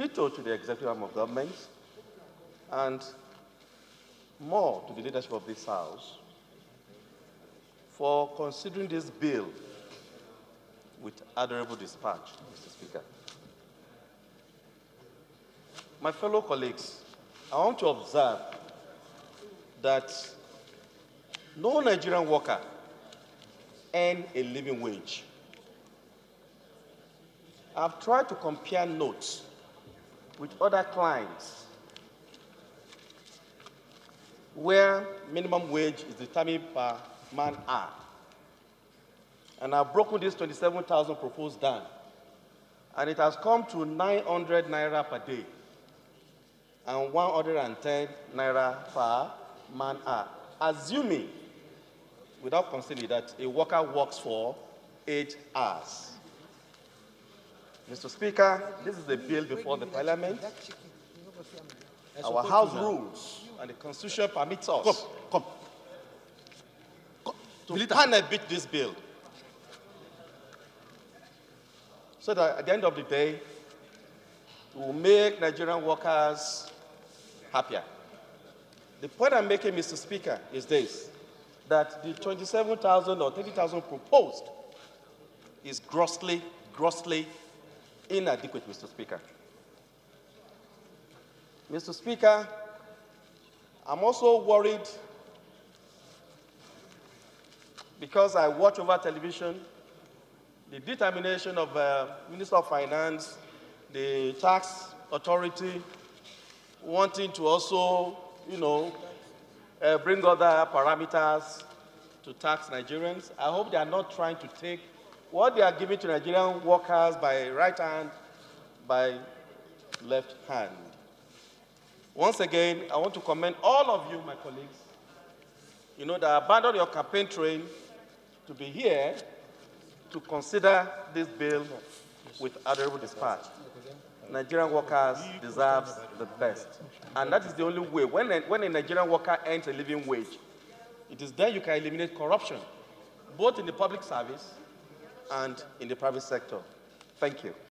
ditto to the executive arm of government, and more to the leadership of this House for considering this bill with admirable dispatch, Mr. Speaker. My fellow colleagues, I want to observe that no Nigerian worker earn a living wage. I've tried to compare notes with other clients where minimum wage is determined per man hour. And I've broken this 27,000 proposed down. And it has come to 900 naira per day and 110 naira per man hour. Assuming, without considering that a worker works for eight hours. Mr. Speaker, this is a bill before the Parliament. Our House rules and the Constitution permits us Come, come. to panel beat this bill. So that at the end of the day, we will make Nigerian workers happier. The point I'm making, Mr. Speaker, is this that the 27,000 or 30,000 proposed is grossly, grossly inadequate, Mr. Speaker. Mr. Speaker, I'm also worried because I watch over television the determination of uh, Minister of Finance, the tax authority, wanting to also, you know, uh, bring other parameters to tax Nigerians. I hope they are not trying to take what they are giving to Nigerian workers by right hand, by left hand. Once again, I want to commend all of you, my colleagues, you know, that abandoned your campaign train to be here to consider this bill with admirable dispatch. Nigerian workers deserve the best. And that is the only way. When a, when a Nigerian worker earns a living wage, it is then you can eliminate corruption, both in the public service and in the private sector. Thank you.